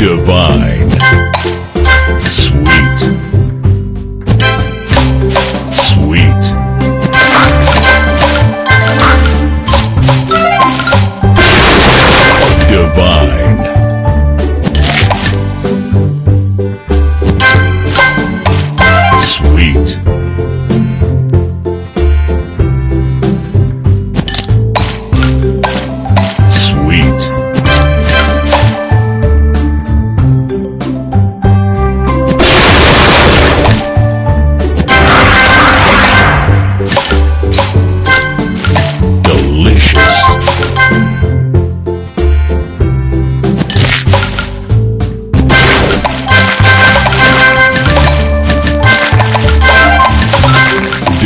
Divine. Sweet. Sweet. Divine. Sweet.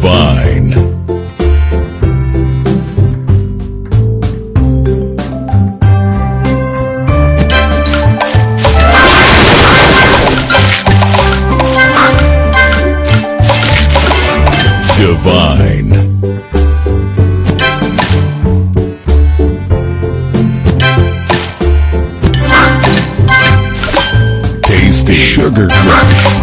Divine. Divine. Tasty Sugar Crush.